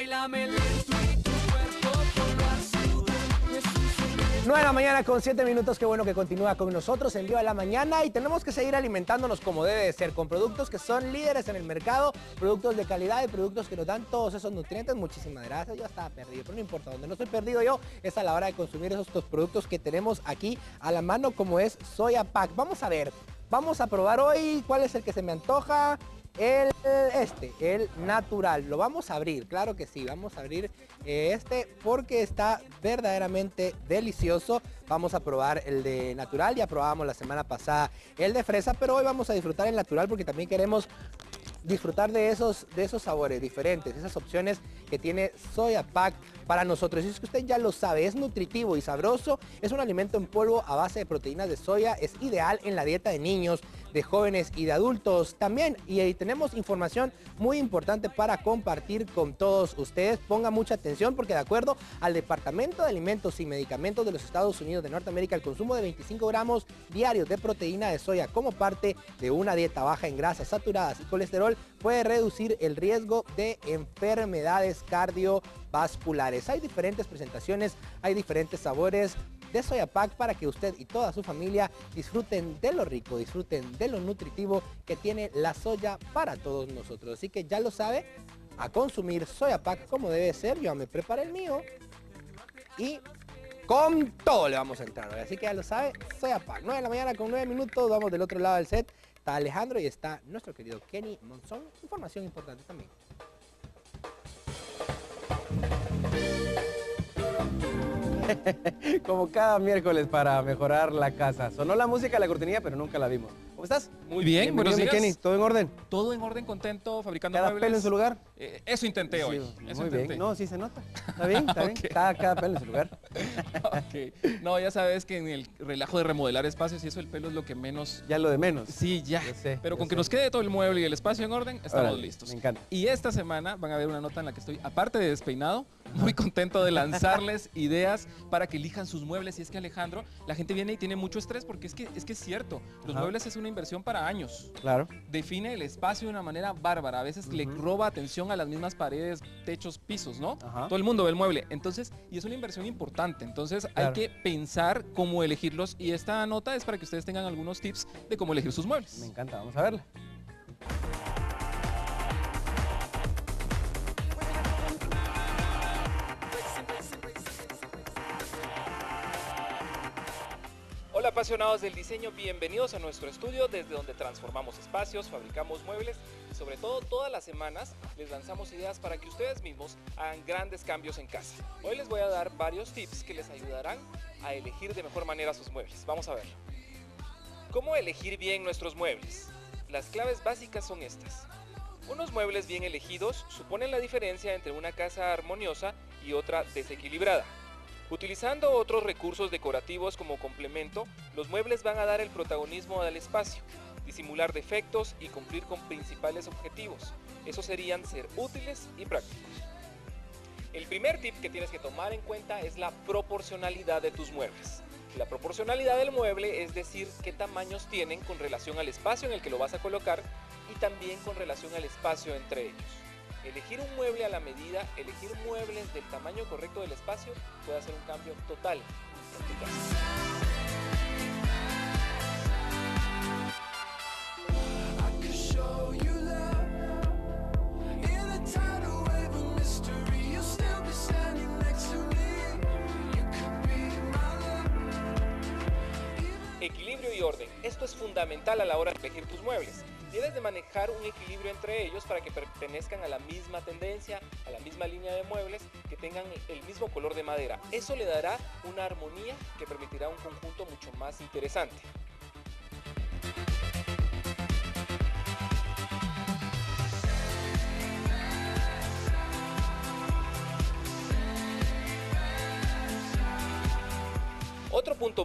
bailame lento y tu cuerpo ponlo a sudar. Es un secreto. 9 de la mañana con 7 minutos, qué bueno que continúa con nosotros en Viva la Mañana y tenemos que seguir alimentándonos como debe de ser, con productos que son líderes en el mercado, productos de calidad y productos que nos dan todos esos nutrientes. Muchísimas gracias, yo estaba perdido, pero no importa, donde no estoy perdido yo es a la hora de consumir esos estos productos que tenemos aquí a la mano como es Soya Pack. Vamos a ver, vamos a probar hoy cuál es el que se me antoja. El este, el natural, lo vamos a abrir, claro que sí, vamos a abrir eh, este porque está verdaderamente delicioso. Vamos a probar el de natural, ya probábamos la semana pasada el de fresa, pero hoy vamos a disfrutar el natural porque también queremos disfrutar de esos, de esos sabores diferentes, esas opciones que tiene Soya Pack para nosotros. Y es que usted ya lo sabe, es nutritivo y sabroso, es un alimento en polvo a base de proteínas de soya, es ideal en la dieta de niños, de jóvenes y de adultos también. Y ahí tenemos información muy importante para compartir con todos ustedes. Ponga mucha atención porque de acuerdo al Departamento de Alimentos y Medicamentos de los Estados Unidos de Norteamérica, el consumo de 25 gramos diarios de proteína de soya como parte de una dieta baja en grasas saturadas y colesterol puede reducir el riesgo de enfermedades cardiovasculares. Hay diferentes presentaciones, hay diferentes sabores de Soya Pack para que usted y toda su familia disfruten de lo rico, disfruten de lo nutritivo que tiene la soya para todos nosotros. Así que ya lo sabe, a consumir Soya Pack como debe ser. Yo me preparé el mío y con todo le vamos a entrar. Así que ya lo sabe, Soya Pack. 9 de la mañana con 9 minutos, vamos del otro lado del set. Está Alejandro y está nuestro querido Kenny Monzón. Información importante también. Como cada miércoles para mejorar la casa. Sonó la música de la cortinilla, pero nunca la vimos. ¿Cómo estás? Muy bien, buenos días. Kenny. ¿Todo en orden? Todo en orden, contento, fabricando ¿Cada muebles. pelo en su lugar? Eh, eso intenté hoy. Eso muy intenté. bien. No, sí se nota. Está bien, está bien. Está cada pelo en su lugar. Ok. No, ya sabes que en el relajo de remodelar espacios y eso el pelo es lo que menos... Ya lo de menos. Sí, ya. Yo sé, Pero yo con que nos quede todo el mueble y el espacio en orden, estamos listos. Me encanta. Y esta semana van a ver una nota en la que estoy, aparte de despeinado, muy contento de lanzarles ideas para que elijan sus muebles. Y es que Alejandro, la gente viene y tiene mucho estrés porque es que es, que es cierto, los Ajá. muebles es una inversión para años. Claro. define el espacio de una manera bárbara. A veces le roba atención a las mismas paredes, techos, pisos, ¿no? Ajá. Todo el mundo ve el mueble. Entonces, y es una inversión importante. Entonces, hay que pensar cómo elegirlos. Y esta nota es para que ustedes tengan algunos tips de cómo elegir sus muebles. Me encanta. Vamos a verla. Apasionados del diseño, bienvenidos a nuestro estudio desde donde transformamos espacios, fabricamos muebles y sobre todo todas las semanas les lanzamos ideas para que ustedes mismos hagan grandes cambios en casa. Hoy les voy a dar varios tips que les ayudarán a elegir de mejor manera sus muebles. Vamos a verlo. ¿Cómo elegir bien nuestros muebles? Las claves básicas son estas. Unos muebles bien elegidos suponen la diferencia entre una casa armoniosa y otra desequilibrada. Utilizando otros recursos decorativos como complemento, los muebles van a dar el protagonismo al espacio, disimular defectos y cumplir con principales objetivos. Esos serían ser útiles y prácticos. El primer tip que tienes que tomar en cuenta es la proporcionalidad de tus muebles. La proporcionalidad del mueble es decir qué tamaños tienen con relación al espacio en el que lo vas a colocar y también con relación al espacio entre ellos. Elegir un mueble a la medida, elegir muebles del tamaño correcto del espacio puede hacer un cambio total en tu casa. Equilibrio y orden. Esto es fundamental a la hora de elegir tus muebles. Debes de manejar un equilibrio entre ellos para que pertenezcan a la misma tendencia, a la misma línea de muebles, que tengan el mismo color de madera. Eso le dará una armonía que permitirá un conjunto mucho más interesante.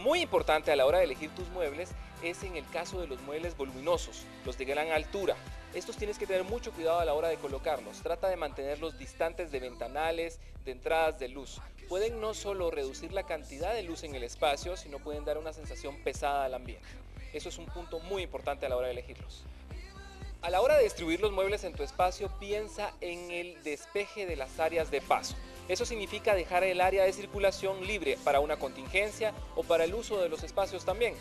Muy importante a la hora de elegir tus muebles es en el caso de los muebles voluminosos, los de gran altura. Estos tienes que tener mucho cuidado a la hora de colocarlos. Trata de mantenerlos distantes de ventanales, de entradas de luz. Pueden no solo reducir la cantidad de luz en el espacio, sino pueden dar una sensación pesada al ambiente. Eso es un punto muy importante a la hora de elegirlos. A la hora de distribuir los muebles en tu espacio, piensa en el despeje de las áreas de paso. Eso significa dejar el área de circulación libre para una contingencia o para el uso de los espacios también.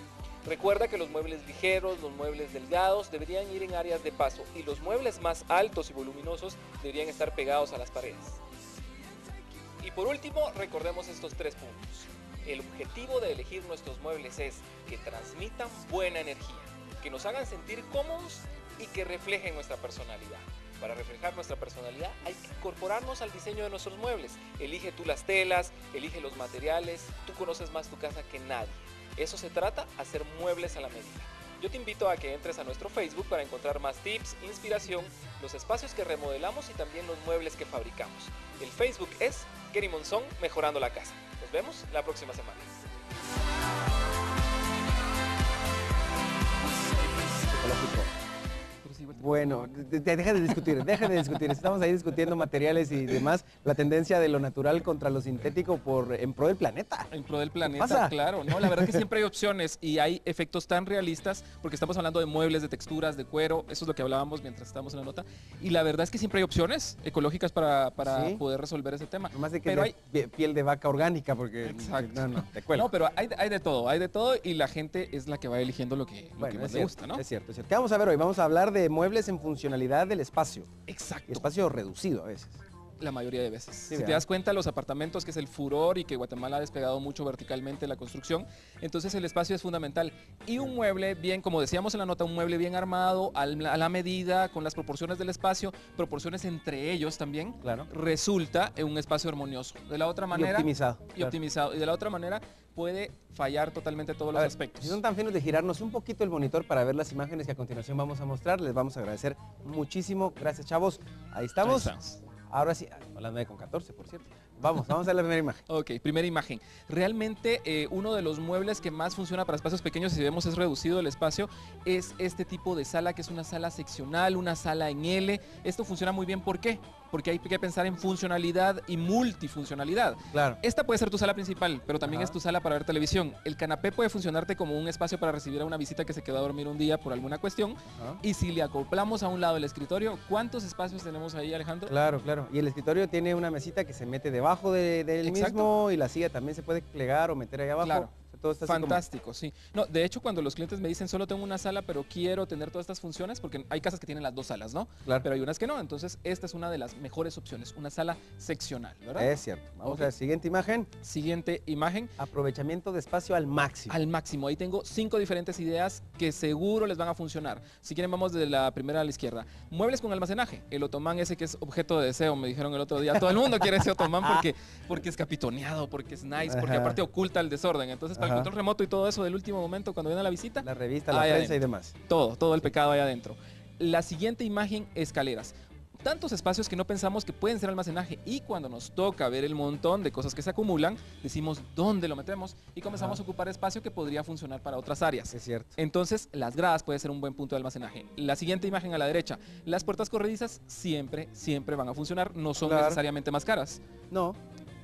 Recuerda que los muebles ligeros, los muebles delgados deberían ir en áreas de paso y los muebles más altos y voluminosos deberían estar pegados a las paredes. Y por último, recordemos estos tres puntos. El objetivo de elegir nuestros muebles es que transmitan buena energía, que nos hagan sentir cómodos y que reflejen nuestra personalidad. Para reflejar nuestra personalidad hay que incorporarnos al diseño de nuestros muebles. Elige tú las telas, elige los materiales, tú conoces más tu casa que nadie. Eso se trata, hacer muebles a la medida. Yo te invito a que entres a nuestro Facebook para encontrar más tips, inspiración, los espacios que remodelamos y también los muebles que fabricamos. El Facebook es Kerry Monzón Mejorando la Casa. Nos vemos la próxima semana. Bueno, de- de- deja de discutir, deja de discutir. Estamos ahí discutiendo materiales y demás, la tendencia de lo natural contra lo sintético por en pro del planeta. En pro del planeta, pasa? claro. No, la verdad que siempre hay opciones y hay efectos tan realistas porque estamos hablando de muebles, de texturas, de cuero. Eso es lo que hablábamos mientras estábamos en la nota. Y la verdad es que siempre hay opciones ecológicas para, para Sí. poder resolver ese tema. Nomás de que Pero de pie- piel de vaca orgánica, porque Exacto. no, no, te cuelgo. No, pero hay, hay de todo, hay de todo y la gente es la que va eligiendo lo que, lo que más le gusta, ¿no? es cierto, es cierto. ¿Qué vamos a ver hoy? Vamos a hablar de muebles en funcionalidad del espacio. Exacto. espacio reducido a veces. La mayoría de veces. si te das cuenta, los apartamentos, que es el furor y que Guatemala ha despegado mucho verticalmente la construcción, entonces el espacio es fundamental. Y un mueble bien, como decíamos en la nota, un mueble bien armado, a la medida, con las proporciones del espacio, proporciones entre ellos también, Claro. resulta en un espacio armonioso. De la otra manera... y optimizado. y claro. optimizado. Y de la otra manera puede fallar totalmente todos A los ver, aspectos. Si son tan finos de girarnos un poquito el monitor para ver las imágenes que a continuación vamos a mostrar, les vamos a agradecer muchísimo. Gracias, chavos. Ahí estamos. Ahí estamos. Ahora sí, a las 9 con 14, por cierto. Vamos, vamos a la primera imagen. Ok, primera imagen. Realmente eh, uno de los muebles que más funciona para espacios pequeños, si vemos es reducido el espacio, es este tipo de sala que es una sala seccional, una sala en L. Esto funciona muy bien, ¿por qué? Porque hay que pensar en funcionalidad y multifuncionalidad. Claro. Esta puede ser tu sala principal, pero también Ajá. es tu sala para ver televisión. El canapé puede funcionarte como un espacio para recibir a una visita que se quedó a dormir un día por alguna cuestión. Ajá. Y si le acoplamos a un lado el escritorio, ¿cuántos espacios tenemos ahí, Alejandro? Claro, claro. Y el escritorio tiene una mesita que se mete debajo de- del Exacto. mismo y la silla también se puede plegar o meter ahí abajo. Claro. Todo está como- Fantástico, sí. No, de hecho, cuando los clientes me dicen solo tengo una sala, pero quiero tener todas estas funciones, porque hay casas que tienen las dos salas, ¿no? Claro. Pero hay unas que no. Entonces, esta es una de las mejores opciones, una sala seccional, ¿verdad? Es cierto. Vamos a la siguiente imagen. Siguiente imagen. Aprovechamiento de espacio al máximo. Al máximo. Ahí tengo cinco diferentes ideas que seguro les van a funcionar. Si quieren, vamos de la primera a la izquierda. Muebles con almacenaje. El otomán ese que es objeto de deseo, me dijeron el otro día. Todo el mundo quiere ese otomán porque, porque es capitoneado, porque es nice, porque aparte oculta el desorden. Entonces, para el control remoto y todo eso del último momento, cuando viene la visita, La revista, la prensa y demás. todo, todo el pecado ahí adentro. La siguiente imagen, escaleras. Tantos espacios que no pensamos que pueden ser almacenaje y cuando nos toca ver el montón de cosas que se acumulan, decimos dónde lo metemos y comenzamos Ajá. a ocupar espacio que podría funcionar para otras áreas. Es cierto. Entonces, las gradas puede ser un buen punto de almacenaje. La siguiente imagen a la derecha, las puertas corredizas siempre, siempre van a funcionar, no son Claro. necesariamente más caras. No,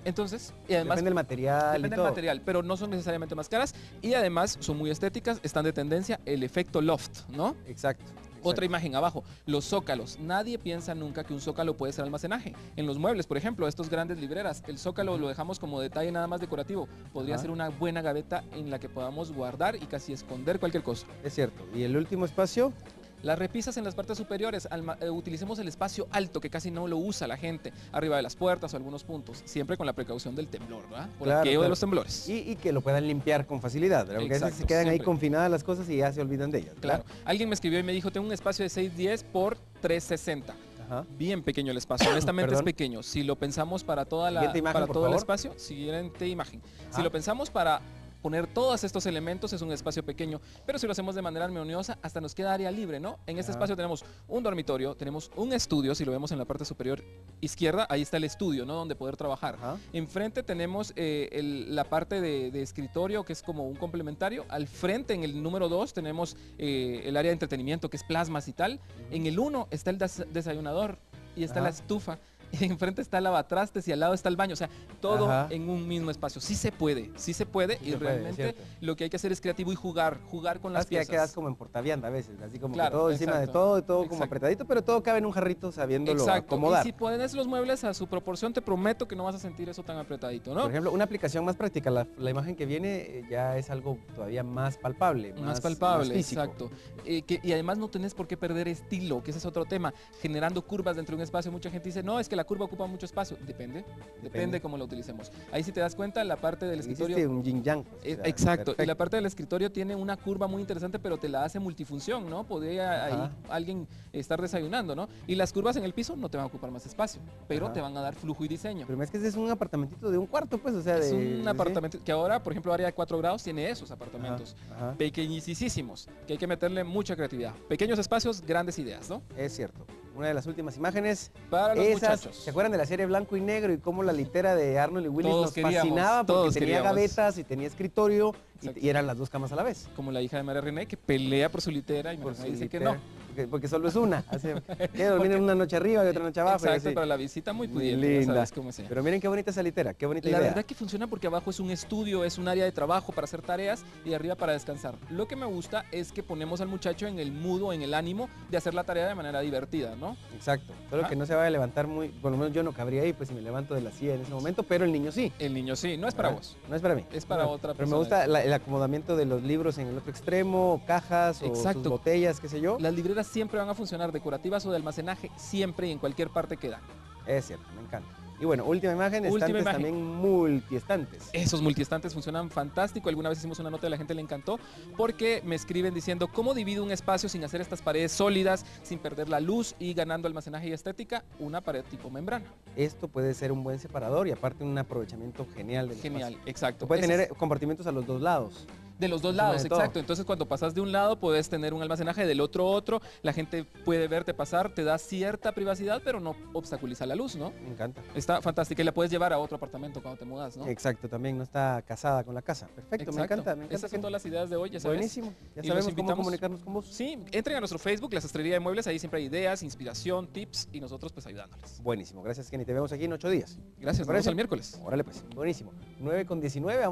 Entonces, y además depende del material Depende del material, pero no son necesariamente más caras y además son muy estéticas, están de tendencia el efecto loft, ¿no? Exacto. Otra imagen abajo, los zócalos. Nadie piensa nunca que un zócalo puede ser almacenaje. En los muebles, por ejemplo, estos grandes libreras, el zócalo lo dejamos como detalle nada más decorativo. Podría ser una buena gaveta en la que podamos guardar y casi esconder cualquier cosa. Es cierto. Y el último espacio, Las repisas en las partes superiores, alma- eh, utilicemos el espacio alto que casi no lo usa la gente, arriba de las puertas o algunos puntos, siempre con la precaución del temblor, ¿verdad? Por Claro, aquello de claro. los temblores. y, y que lo puedan limpiar con facilidad, ¿verdad? Porque a veces se quedan ahí confinadas las cosas y ya se olvidan de ellas. Claro. Alguien me escribió y me dijo, tengo un espacio de 610 por 360. Ajá. Bien pequeño el espacio, honestamente es pequeño. Si lo pensamos para toda la imagen, para todo el espacio, siguiente imagen. Si lo pensamos para poner todos estos elementos es un espacio pequeño, pero si lo hacemos de manera armoniosa hasta nos queda área libre, ¿no? En este espacio tenemos un dormitorio, tenemos un estudio, si lo vemos en la parte superior izquierda, ahí está el estudio, ¿no? Donde poder trabajar. Ajá. Enfrente tenemos eh, el- la parte de, de escritorio, que es como un complementario. Al frente, en el número 2, tenemos eh, el área de entretenimiento, que es plasmas y tal. En el 1 está el des- desayunador y está la estufa. enfrente está el lavatrastes y al lado está el baño. O sea, todo Ajá. en un mismo espacio. Sí se puede, sí se puede Sí y se es realmente lo que hay que hacer es creativo y jugar, jugar con las que ya piezas. quedas como en portavianda a veces, así como que todo encima de todo, todo como apretadito, pero todo cabe en un jarrito sabiéndolo Exacto. acomodar. Y si pones los muebles a su proporción, te prometo que no vas a sentir eso tan apretadito, ¿no? Por ejemplo, una aplicación más práctica, la, la imagen que viene eh, ya es algo todavía más palpable. Más, palpable, exacto. Eh, que- y además no tenés por qué perder estilo, que ese es otro tema. Generando curvas dentro de un espacio, mucha gente dice, no, es que la curva ocupa mucho espacio. Depende, depende, Depende. cómo lo utilicemos. Ahí si te das cuenta, la parte del Hiciste escritorio... un yin yang. Eh, Exacto, y la perfecto. parte del escritorio tiene una curva muy interesante, pero te la hace multifunción, ¿no? Podría ahí alguien estar desayunando, ¿no? Y las curvas en el piso no te van a ocupar más espacio, pero Ajá. te van a dar flujo y diseño. Pero es que ese es un apartamentito de un cuarto, pues, o sea, Es de... un sí. apartamento que ahora, por ejemplo, área de 4 grados tiene esos Ajá, apartamentos. ajá. Pequeñísimos, que hay que meterle mucha creatividad. Pequeños espacios, grandes ideas, ¿no? Es cierto. Una de las últimas imágenes, Para los esas, muchachos. ¿se acuerdan de la serie Blanco y Negro y cómo la litera de Arnold y Willis Todos nos queríamos, fascinaba porque tenía queríamos. gavetas y tenía escritorio y- eran las dos camas a la vez? Como la hija de María René, que pelea por su litera y Por María su René dice que no. Porque, porque solo es una. Que dormir en una noche arriba y otra noche abajo. Exacto, para la visita muy pudiente, ya linda. sabes cómo. Pero miren qué bonita esa litera, qué bonita La idea. verdad que funciona porque abajo es un estudio, es un área de trabajo para hacer tareas y arriba para descansar. Lo que me gusta es que ponemos al muchacho en el mudo, en el ánimo de hacer la tarea de manera divertida, ¿no? Exacto. Solo Ajá. que no se vaya a levantar muy, por lo menos yo no cabría ahí, pues si me levanto de la silla en ese momento, pero el niño sí. El niño sí, no es para Ah, vos. No es para mí. Es para No, otra Pero me persona. gusta la- el acomodamiento de los libros en el otro extremo, cajas o sus botellas, qué sé yo. Las libreras siempre van a funcionar decorativas o de almacenaje, siempre y en cualquier parte que dan. Es cierto, me encanta. Y bueno, última imagen, Última estantes imagen. también multiestantes. Esos multiestantes funcionan fantástico. Alguna vez hicimos una nota y a la gente le encantó porque me escriben diciendo cómo divido un espacio sin hacer estas paredes sólidas, sin perder la luz y ganando almacenaje y estética, una pared tipo membrana. Esto puede ser un buen separador y aparte un aprovechamiento genial del Genial, espacio. exacto. Puede Ese tener es compartimentos a los dos lados. De los dos lados, todo. exacto. Entonces cuando pasas de un lado puedes tener un almacenaje, del otro otro. La gente puede verte pasar, te da cierta privacidad, pero no obstaculiza la luz, ¿no? Me encanta. Está fantástica y la puedes llevar a otro apartamento cuando te mudas, ¿no? Exacto, también no está casada con la casa. Perfecto, me encanta, me encanta. Esas son todas las ideas de hoy, ya sabes. Buenísimo. Ya Y sabemos cómo comunicarnos con vos. Sí, entren a nuestro Facebook, La Sastrería de Muebles, ahí siempre hay ideas, inspiración, tips y nosotros pues ayudándoles. Buenísimo. Gracias, Kenny. Te vemos aquí en ocho días. Gracias, nos vemos el miércoles. Órale, pues. Buenísimo. 9 con 19.